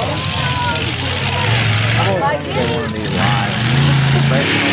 I don't think they want to be live.